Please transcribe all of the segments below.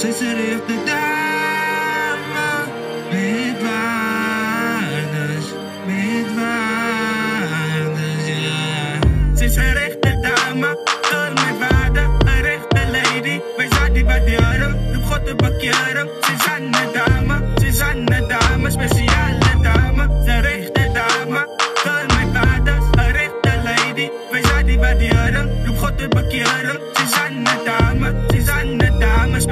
Sensitive to dama Midvarnas, midvarnas, yeah Ze is rechte dame, door me vader a rechte lady, wij zijn die waarderen Roep God te bekeren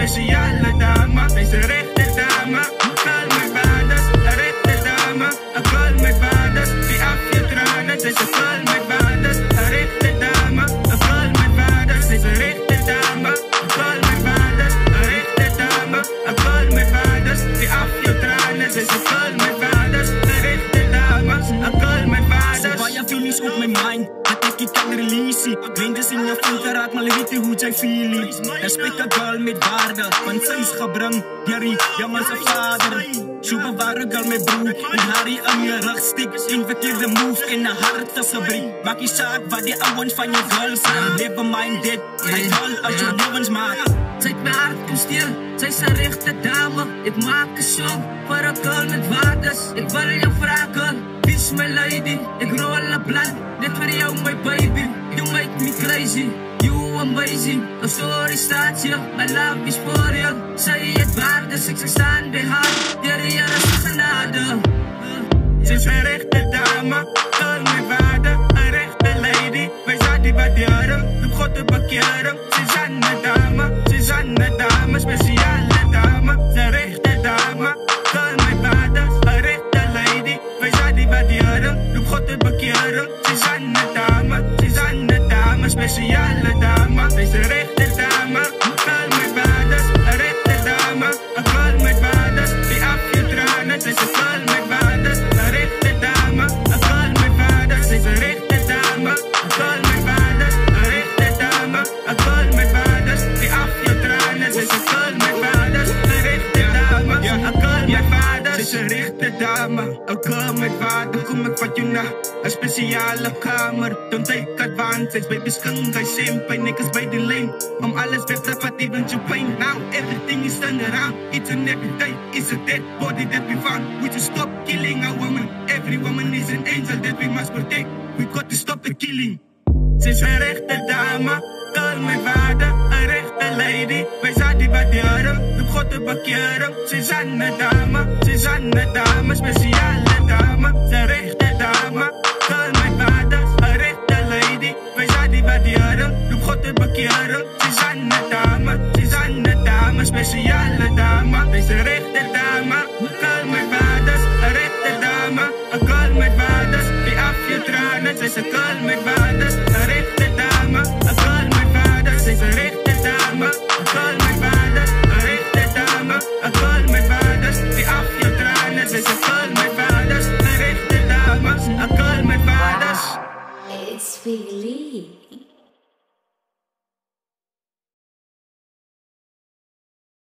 Special na dama ay sarap Maar jy feel nie Respect a girl met waarde Want sy is gebring Dier die jammer sy vader Super ware girl met broek En haar hier in jou rug stiek En verkeerde move En haar hart is gebreek Maak nie saak wat die ouwens van jou girl sê Never mind dit Hy girl as jou levens maak Sy het my hart kom steel, sy is 'n regte dame. Ek maak 'n song vir 'n girl met waardes. Ek wil jou vra, girl, wie's my lady? Ek rol 'n blunt net vir jou, my baby. You make me crazy. Amazing. I'm sorry, staat hier. My love is for you. Sy het waardes, ek staan by haar. Deur die jare se genade. Ze is een rechte dame, girl met waarde, een rechte lady. Wij zijn die waarderen, roep God te bakeren. Ze is aan de dame, ze is aan de dame, speciale dame. Ze een rechte dame, girl met waarde, een rechte lady. Wij zijn die waarderen, roep God te bakeren. Ze is aan de dame, speciale dame. Ze is een rechte dame, rechte dame. Een girl met waarde, die af je tranen. Ze is een girl met waarde, een dame. Een girl met waarde, ze is een dame. Een girl met waarde, een rechte dame. Dame. Een girl met waarde, ze is een dame. Een girl met vat je na. Een speciale kamer, don't take advantage. Baby, skunk, I simp, niggas by the lane. Om alles te vat, even je pain. Now everything is turned around. Each and every day is a dead body that we found. We just stop killing our woman. Every woman is an angel that we must protect. We got to stop the killing. Ze is een rechte dame, girl met waarde, een rechte lady. Wij zijn die God te bakeren. Ze aan de dame, ze aan de dame, speciale dame. Ze rechte dame, girl met waarde, een rechte lady. Wij zijn die waarderen, roep God te bakeren. Ze aan de dame, ze aan de dame, speciale dame. Deze rechte dame, feeling.